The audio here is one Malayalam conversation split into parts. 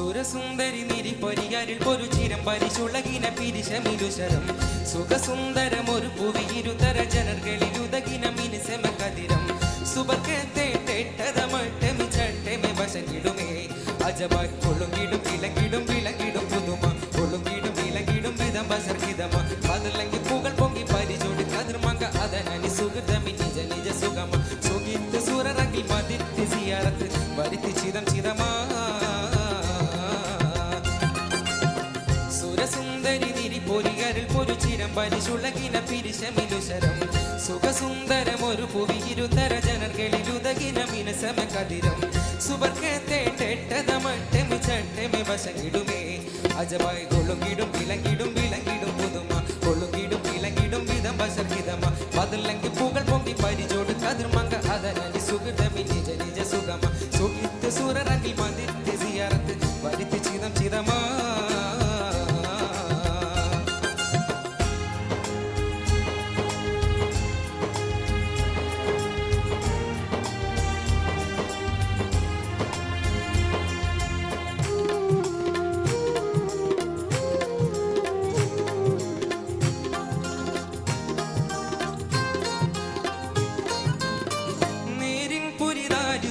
സുരസുന്ദരി നിരിപ്പൊരികരിൽ ഒരു ചിരം പരിശുളകിന പിരിശമിരുശരം. സുഖസുന്ദരം ഒരു പുവിയിരുതര ജനർകളിൽ ഉതകിന മിനിസമ കതിരം. സുബക്കത്തെ തെട്ടതമട്ടമി ചട്ടമെ വശകിടുമേ അജബായ് കൊള്ളുങ്കിടും വിളങ്ങിടും വിളങ്ങിടും പുതുമ. കൊളുങ്കിടും വിളങ്ങിടും വിധം ബസർക്കിതമ അതല്ലെങ്കിൽ പുകൾ പൊങ്ങി പരിചോടി കതിർമങ്ക അതനനി സുഹൃതമി നിജ നിജ സുഖമ. സുഖിത്ത് സുരറങ്ങി മതിത്ത് സിയാറത്ത്. വരുത്തി ചിതം പിരിശമിലുശരം സുഖസുന്ദരം ഒരു പുവിയിരുതര ജനർകളിൽ ഉതകിന മിനസമ കതിരം. സുബർക്കത്തെ തെട്ടതമട്ടമി ചട്ടമി വശകിടുമേ അജബായ് കൊള്ളുങ്കിടും വിളങ്ങിടും വിളങ്ങിടും പുതുമ. കൊള്ളുങ്കിടും വിളങ്ങിടും വിധം വശർഹിതമ പതില്ലെങ്കിൽ പുകൾ പൊങ്ങി പരിചോട് കതിർമങ്ക അതനനി സുഗതമി നിജ നിജ സുഖമ സുഖിത്ത് സുരറങ്ങിൽ മതിത്ത് സിയാറത്ത് വരുത്തി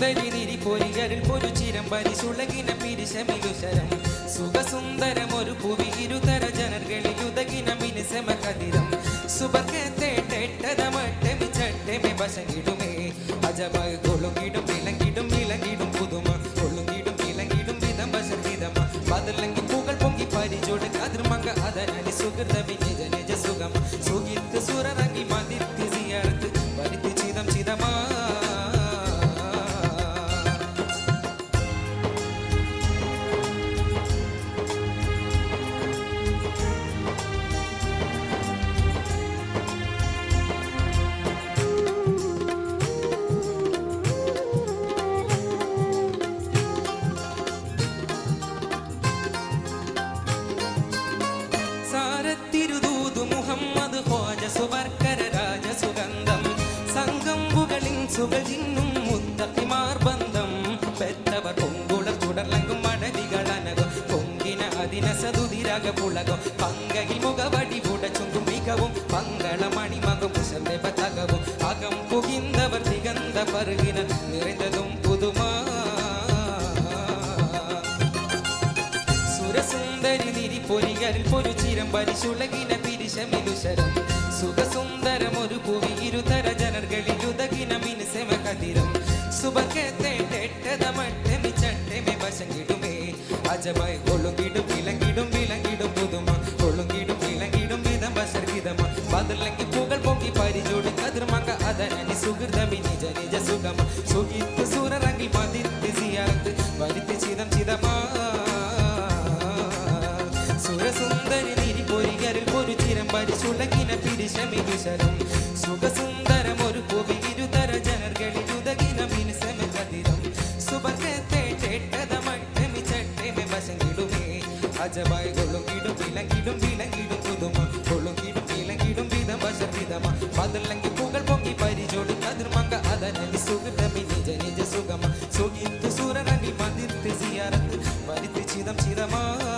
സുരസുന്ദരി നിരി പൊരികരിൽ പൊരു ചിരം പരിശുളകിന പിരിശമിലുശരം സുഖസുന്ദരം ഒരു പുവി ഇരുതര ജനർകളിൽ ഉതകിന മിനിസമ കതിരം. സുബർക്കത്തെ തെട്ടതമട്ടമി ചട്ടമെ വശകിടുമേ. അജബായ് കൊള്ളുകിടും വിളങ്ങിടും വിളങ്ങിടും പുതുമ. കൊള്ളുകിടും വിളങ്ങിടും വിധം വശഹിതമ പതില്ലെങ്കിൽ പുകൾ പൊങ്ങി പരിചോട് കതിർമങ്ക അതനനി സുഹൃതമി നിജ നിജ സുഖം. സുഖിത്ത് സുരറങ്ങി இயேசுகள் இன்னும் முத்தத்திமார் பந்தம் பெற்றவர் பொங்குளர் குடர்லங்கும் மனதிகள் அனகும். பொங்கின அதினசதுதிராக புலகம். பங்ககில் முகவடி புடச்சுங்கும் மிகவும். பங்கள மணிமகும் புசந்தை பத்தகவும் அகம் புகிந்தவர் திகந்த பருகினர். நிறைந்ததும் புதுமா. സുരസുന്ദരി നിരി പൊരികളിൽ പൊരു ചിരം പരിശുളകിന പിരിശമിരുശരം സുഖസുന്ദരം ഒരു പുവി ഇരുതര ജനർകളിൽ ഉതകിന മിനുസ കതിരം സുബക്കത്തെ തെട്ടതമട്ടമി ചട്ടമെ വശങ്കിടുമേ അജമായി ഒളുങ്കിടും വിലങ്കിടും വിലങ്കിടും പുതുമ. ഒളുങ്കിടും വിലങ്കിടും വിധം വസർഗിതമ. പതില്ലെങ്കിൽ പുകൾ പൊങ്കി പരിചോട് കതിർമങ്ക അതനനി സുഹൃതമി നിജ നിജ സുഖമ. സുഖിത്ത് സൂരറങ്കിൽ മതിത്ത് സിയാർത്ത് വരുത്തി ചിതം ചിതമാ. സുരസുന്ദരി നിരി പൊരികരിൽ ഒരു ചിരം പരിശുളകിന പിരിശമികുശരം സുഖസുന്ദരം അജബായ് കൊള്ളുങ്കിടും വിളങ്ങിടും വിളങ്ങിടും പുതുമ. കൊള്ളുങ്കിടും വിളങ്ങിടും വിധം വശവിധമ പതില്ലെങ്കിൽ പുകൾ പൊങ്ങി പരിചോട് കതിർമങ്ക അതനലി സുഹൃതമി നിജ നിജ സുഖമ സുഖിത്ത് സുരറങ്ങി മതിർത്ത് സിയാറത്ത്. വരുത്തി ചിതം ചിതമാ.